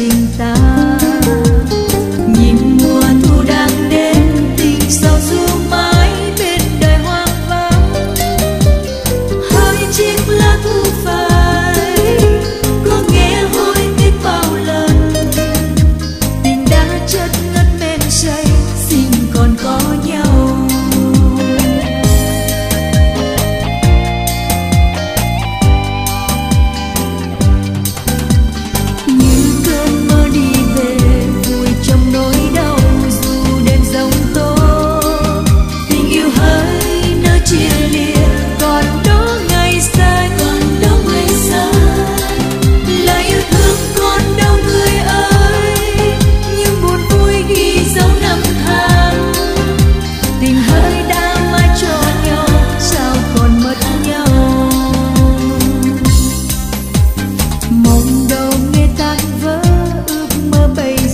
心脏。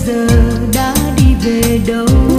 giờ đã đi về đâu?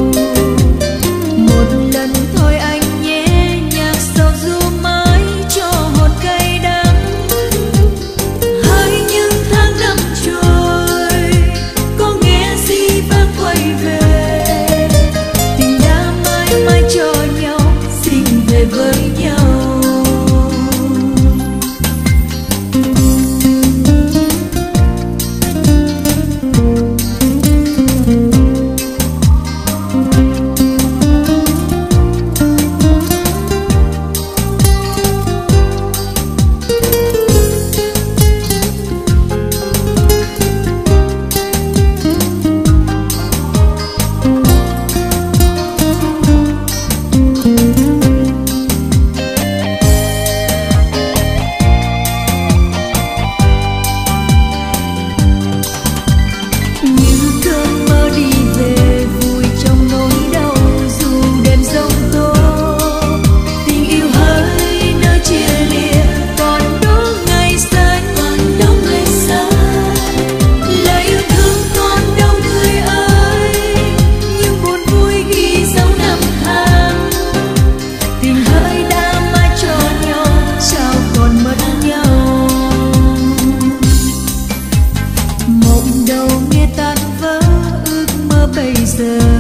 face the